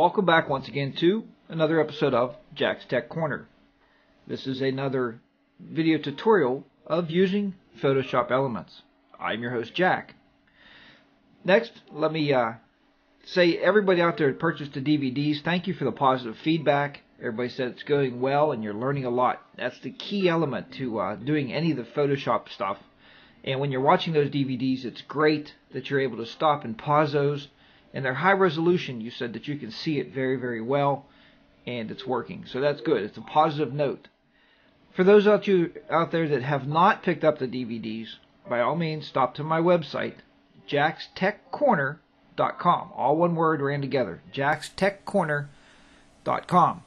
Welcome back once again to another episode of Jack's Tech Corner. This is another video tutorial of using Photoshop Elements. I'm your host Jack. Next, let me uh, say everybody out there who purchased the DVDs, thank you for the positive feedback. Everybody said it's going well and you're learning a lot. That's the key element to uh, doing any of the Photoshop stuff. And when you're watching those DVDs, it's great that you're able to stop and pause those and they're high resolution. You said that you can see it very, very well, and it's working. So that's good. It's a positive note. For those out you out there that have not picked up the DVDs, by all means, stop to my website, jackstechcorner.com. All one word ran together. jackstechcorner.com.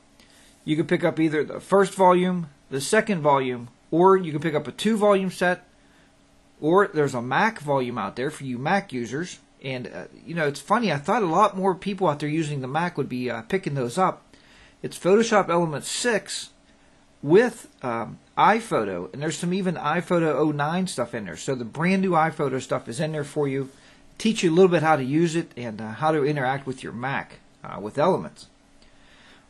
You can pick up either the first volume, the second volume, or you can pick up a two volume set, or there's a Mac volume out there for you Mac users and uh, you know, it's funny. I thought a lot more people out there using the Mac would be uh, picking those up. It's Photoshop Element 6 with um, iPhoto, and there's some even iPhoto 09 stuff in there. So the brand new iPhoto stuff is in there for you. Teach you a little bit how to use it and uh, how to interact with your Mac uh, with Elements.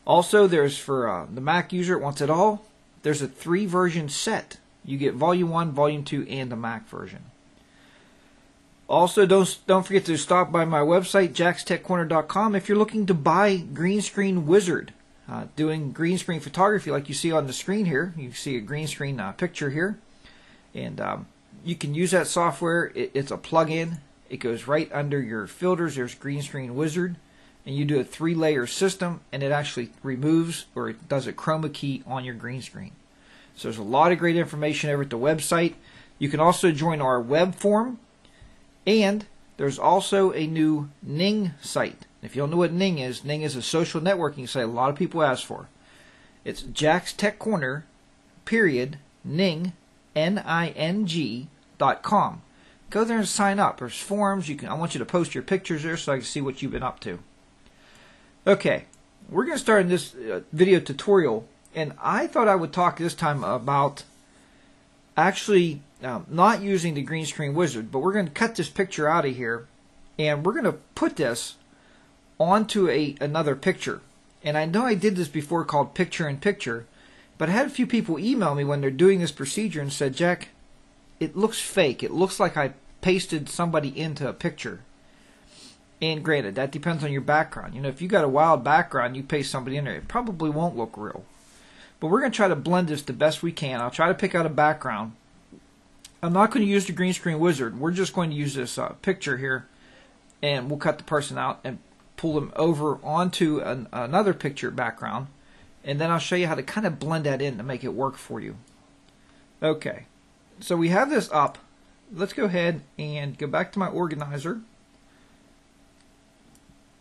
Also, there's for uh, the Mac user wants it all. There's a three version set. You get Volume 1, Volume 2, and the Mac version. Also, don't don't forget to stop by my website jackstechcorner.com if you're looking to buy Green Screen Wizard, uh, doing green screen photography like you see on the screen here. You see a green screen uh, picture here, and um, you can use that software. It, it's a plug-in. It goes right under your filters. There's Green Screen Wizard, and you do a three-layer system, and it actually removes or it does a chroma key on your green screen. So there's a lot of great information over at the website. You can also join our web forum and there's also a new Ning site. If you don't know what Ning is, Ning is a social networking site a lot of people ask for. It's Jack's Tech Corner, period, Ning, N-I-N-G, dot com. Go there and sign up. There's forums. You can. I want you to post your pictures there so I can see what you've been up to. Okay, we're going to start in this uh, video tutorial, and I thought I would talk this time about actually um, not using the green screen wizard, but we're going to cut this picture out of here and we're going to put this onto a another picture. And I know I did this before called picture in picture, but I had a few people email me when they're doing this procedure and said, Jack, it looks fake. It looks like I pasted somebody into a picture. And granted, that depends on your background. You know, if you got a wild background, you paste somebody in there, it probably won't look real. But we're going to try to blend this the best we can. I'll try to pick out a background I'm not going to use the green screen wizard. We're just going to use this uh, picture here, and we'll cut the person out and pull them over onto an, another picture background, and then I'll show you how to kind of blend that in to make it work for you. Okay, so we have this up. Let's go ahead and go back to my organizer.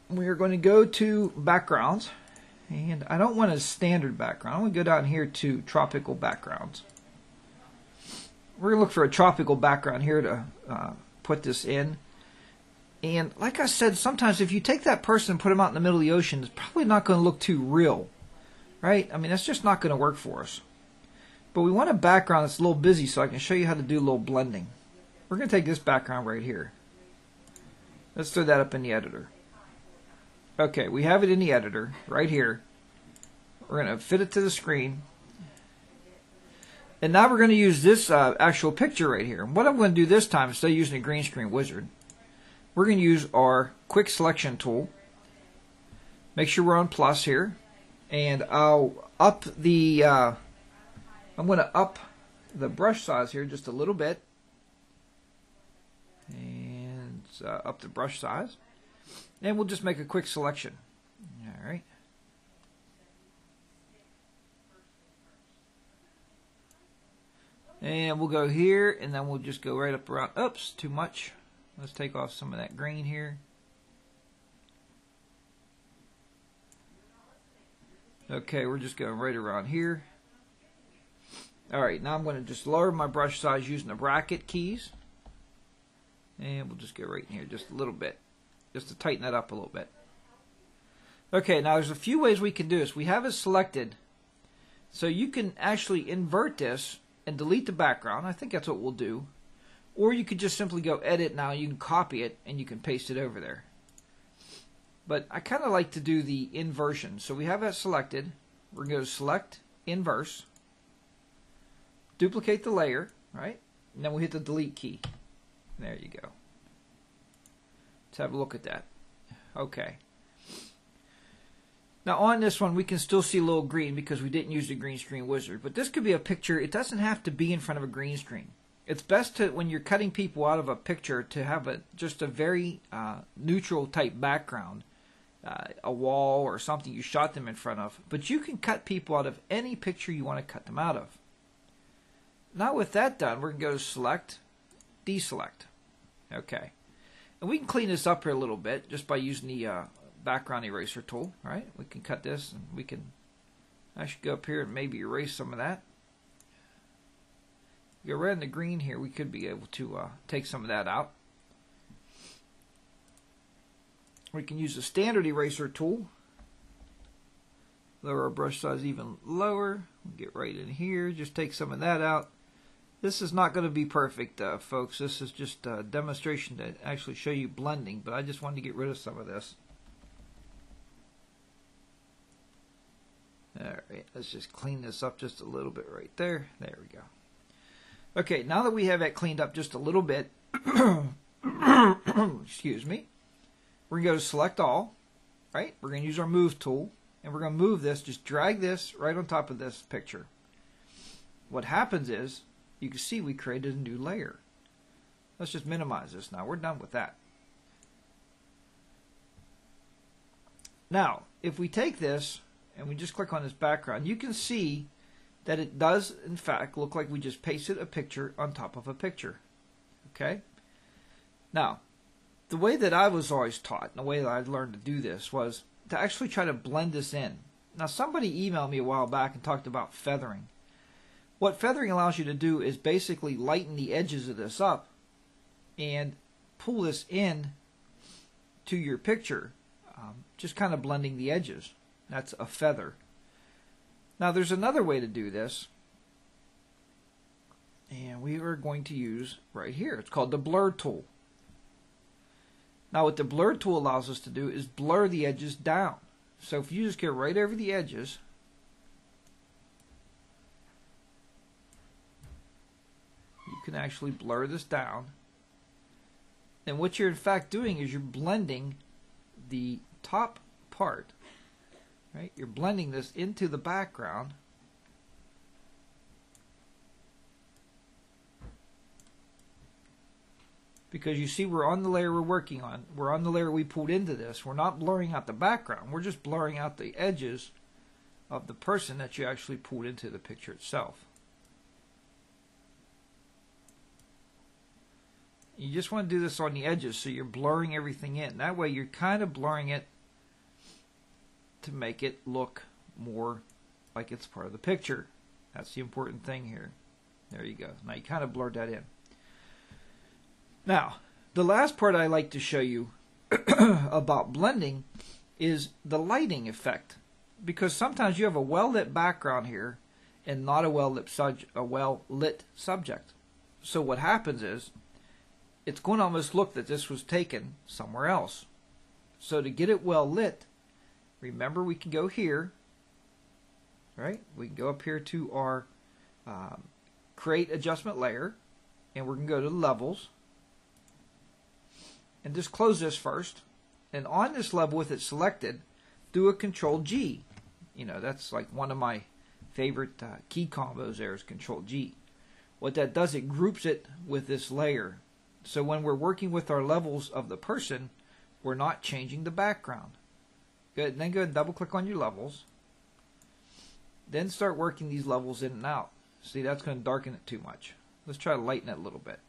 We are going to go to backgrounds, and I don't want a standard background. Going to go down here to tropical backgrounds we're going to look for a tropical background here to uh, put this in. And like I said, sometimes if you take that person and put them out in the middle of the ocean, it's probably not going to look too real, right? I mean, that's just not going to work for us. But we want a background that's a little busy so I can show you how to do a little blending. We're going to take this background right here. Let's throw that up in the editor. Okay, we have it in the editor right here. We're going to fit it to the screen. And now we're going to use this uh, actual picture right here. And what I'm going to do this time, instead of using a green screen wizard, we're going to use our quick selection tool. Make sure we're on plus here. And I'll up the, uh, I'm going to up the brush size here just a little bit. And uh, up the brush size. And we'll just make a quick selection. All right. And we'll go here, and then we'll just go right up around. Oops, too much. Let's take off some of that green here. Okay, we're just going right around here. Alright, now I'm going to just lower my brush size using the bracket keys. And we'll just go right in here just a little bit. Just to tighten that up a little bit. Okay, now there's a few ways we can do this. We have it selected. So you can actually invert this and delete the background. I think that's what we'll do. Or you could just simply go edit now. You can copy it and you can paste it over there. But I kind of like to do the inversion. So we have that selected. We're going to select inverse, duplicate the layer, right? And then we hit the delete key. There you go. Let's have a look at that. Okay. Now on this one, we can still see a little green because we didn't use the green screen wizard. But this could be a picture. It doesn't have to be in front of a green screen. It's best to, when you're cutting people out of a picture, to have a just a very uh, neutral type background, uh, a wall or something you shot them in front of. But you can cut people out of any picture you want to cut them out of. Now with that done, we're going to go to select, deselect. Okay. And we can clean this up here a little bit just by using the uh, background eraser tool, right? We can cut this and we can actually go up here and maybe erase some of that. Go red and the green here, we could be able to uh, take some of that out. We can use the standard eraser tool. Lower our brush size even lower. Get right in here, just take some of that out. This is not going to be perfect, uh, folks. This is just a demonstration to actually show you blending, but I just wanted to get rid of some of this. Alright, let's just clean this up just a little bit right there. There we go. Okay, now that we have that cleaned up just a little bit, excuse me, we're going to go to select all, right? We're going to use our move tool, and we're going to move this, just drag this right on top of this picture. What happens is, you can see we created a new layer. Let's just minimize this now. We're done with that. Now, if we take this and we just click on this background, you can see that it does, in fact, look like we just pasted a picture on top of a picture. Okay? Now, the way that I was always taught, and the way that I learned to do this, was to actually try to blend this in. Now, somebody emailed me a while back and talked about feathering. What feathering allows you to do is basically lighten the edges of this up and pull this in to your picture, um, just kind of blending the edges. That's a feather. Now there's another way to do this. And we are going to use right here. It's called the blur tool. Now what the blur tool allows us to do is blur the edges down. So if you just get right over the edges, you can actually blur this down. And what you're in fact doing is you're blending the top part Right? You're blending this into the background. Because you see we're on the layer we're working on. We're on the layer we pulled into this. We're not blurring out the background. We're just blurring out the edges of the person that you actually pulled into the picture itself. You just want to do this on the edges so you're blurring everything in. That way you're kind of blurring it to make it look more like it's part of the picture. That's the important thing here. There you go. Now you kind of blurred that in. Now, the last part I like to show you about blending is the lighting effect. Because sometimes you have a well-lit background here and not a well-lit a well-lit subject. So what happens is it's going to almost look that this was taken somewhere else. So to get it well lit, remember we can go here, right? We can go up here to our um, create adjustment layer, and we're going to go to levels, and just close this first. And on this level with it selected, do a Control G. You know, that's like one of my favorite uh, key combos there is Control G. What that does, it groups it with this layer. So when we're working with our levels of the person, we're not changing the background. Good. Then go and double click on your levels. Then start working these levels in and out. See, that's going to darken it too much. Let's try to lighten it a little bit.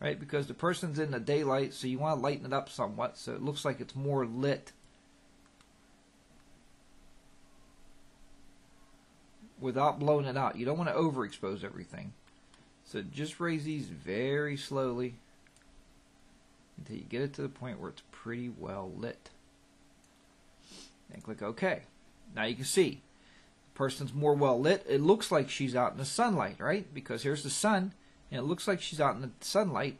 Right, because the person's in the daylight, so you want to lighten it up somewhat so it looks like it's more lit. Without blowing it out. You don't want to overexpose everything. So just raise these very slowly until you get it to the point where it's pretty well lit. And click OK. Now you can see the person's more well lit, it looks like she's out in the sunlight, right? Because here's the sun, and it looks like she's out in the sunlight.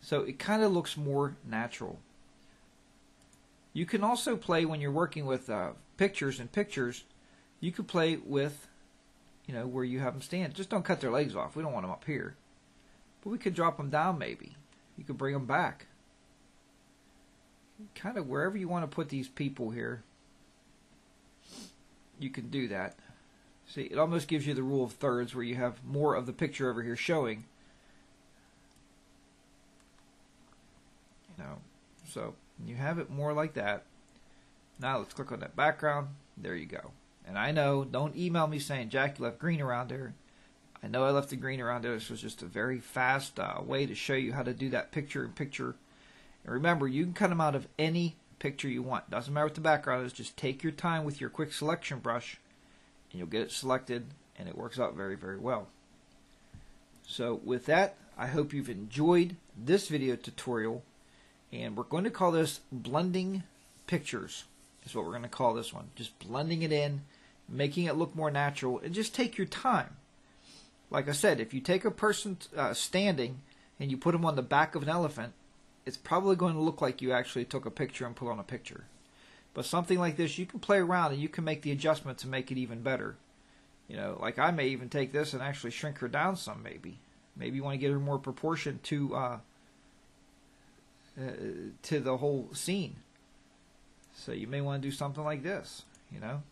So it kind of looks more natural. You can also play when you're working with uh, pictures and pictures. You could play with, you know, where you have them stand. Just don't cut their legs off. We don't want them up here. But we could drop them down maybe. You could bring them back. Kind of wherever you want to put these people here you can do that. See, it almost gives you the rule of thirds where you have more of the picture over here showing. You know, so you have it more like that. Now let's click on that background. There you go. And I know, don't email me saying, Jack, you left green around there. I know I left the green around there. This was just a very fast uh, way to show you how to do that picture in picture. And remember, you can cut them out of any picture you want. Doesn't matter what the background is, just take your time with your quick selection brush and you'll get it selected and it works out very, very well. So with that, I hope you've enjoyed this video tutorial and we're going to call this blending pictures is what we're going to call this one. Just blending it in, making it look more natural and just take your time. Like I said, if you take a person uh, standing and you put them on the back of an elephant, it's probably going to look like you actually took a picture and put on a picture. But something like this, you can play around and you can make the adjustment to make it even better. You know, like I may even take this and actually shrink her down some, maybe. Maybe you want to get her more proportion to uh, uh, to the whole scene. So you may want to do something like this, you know,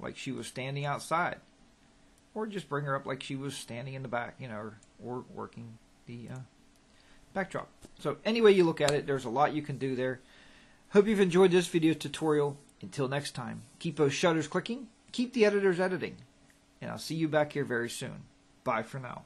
like she was standing outside, or just bring her up like she was standing in the back, you know, or, or working the uh, backdrop. So any way you look at it, there's a lot you can do there. Hope you've enjoyed this video tutorial. Until next time, keep those shutters clicking, keep the editors editing, and I'll see you back here very soon. Bye for now.